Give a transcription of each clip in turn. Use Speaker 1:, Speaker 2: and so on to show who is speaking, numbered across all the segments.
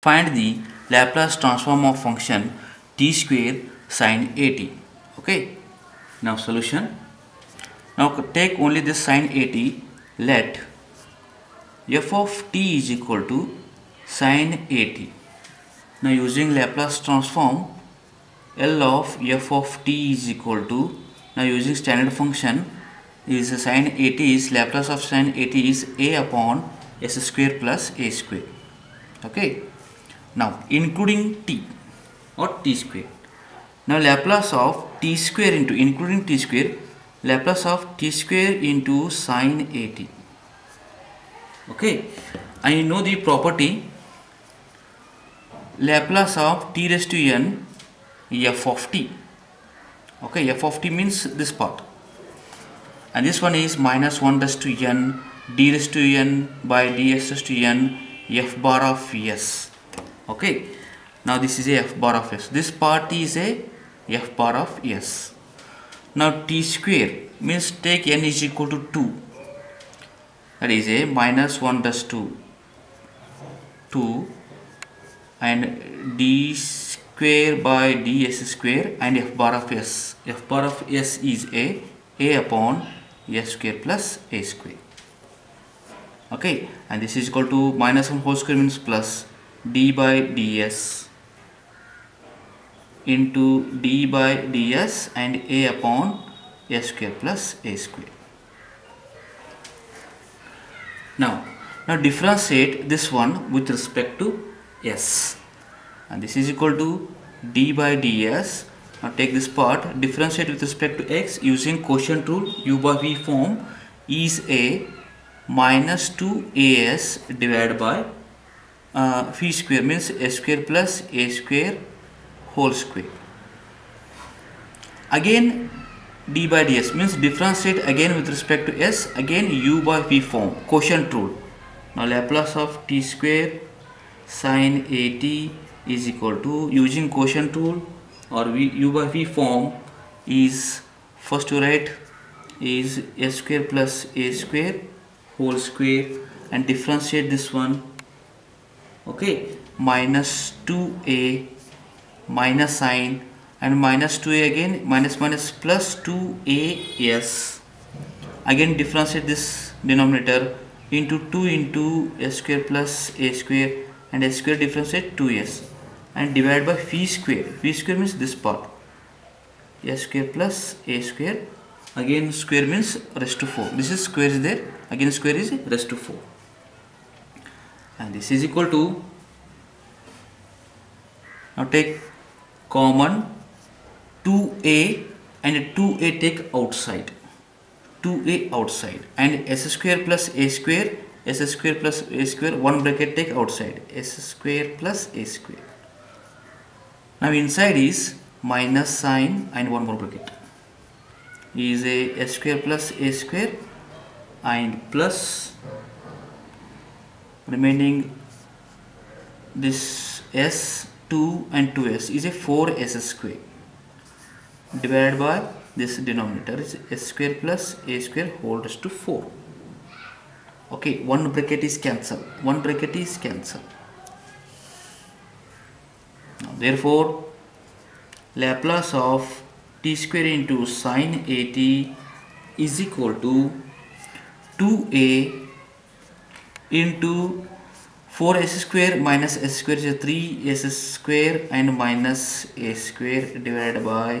Speaker 1: Find the Laplace transform of function t square sine at. Okay. Now solution. Now take only this sine at. Let f of t is equal to sine at. Now using Laplace transform L of f of t is equal to now using standard function is sine at is Laplace of sine at is a upon s square plus a square. Okay. Now including t or t square. Now Laplace of t square into including t square Laplace of t square into sine at. Okay. I know the property Laplace of t raised to n f of t. Okay, f of t means this part. And this one is minus 1 raised to n d raised to n by ds raised to n f bar of s okay. Now this is a f bar of s. This part is a f bar of s. Now t square means take n is equal to 2 that is a minus 1 plus 2 2 and d square by ds square and f bar of s. F bar of s is a a upon s square plus a square. Okay. And this is equal to minus 1 whole square means plus d by ds into d by ds and a upon s square plus a square. Now, now differentiate this one with respect to s and this is equal to d by ds. Now take this part differentiate with respect to x using quotient rule u by v form is a minus 2as divided by uh, phi square means a square plus a square whole square. Again d by ds means differentiate again with respect to s again u by v form quotient rule. Now Laplace of t square sine at is equal to using quotient rule or v, u by v form is first to write is a square plus a square whole square and differentiate this one okay minus 2a minus sine and minus 2a again minus minus plus 2as again differentiate this denominator into 2 into a square plus a square and a square differentiate 2s and divide by phi square. Phi square means this part. A square plus a square again square means rest to 4 this is square is there again square is rest to 4 and this is equal to now take common 2a and 2a take outside. 2a outside. And s square plus a square s square plus a square one bracket take outside. S square plus a square. Now inside is minus sign and one more bracket. Is a s square plus a square and plus remaining this s 2 and 2s is a 4s square. Divided by this denominator is s square plus a square raised to 4 okay one bracket is cancelled. One bracket is cancelled. Now therefore Laplace of t square into sine at is equal to 2a into 4s square minus s square is 3s square and minus a square divided by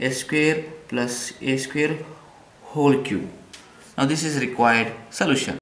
Speaker 1: s square plus a square whole cube. Now this is required solution.